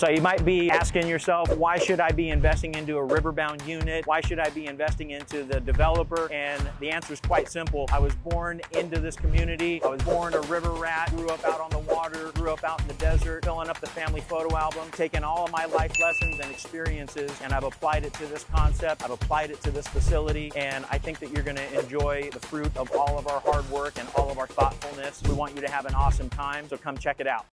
So you might be asking yourself, why should I be investing into a riverbound unit? Why should I be investing into the developer? And the answer is quite simple. I was born into this community. I was born a river rat, grew up out on the water, grew up out in the desert, filling up the family photo album, taking all of my life lessons and experiences, and I've applied it to this concept. I've applied it to this facility, and I think that you're gonna enjoy the fruit of all of our hard work and all of our thoughtfulness. We want you to have an awesome time, so come check it out.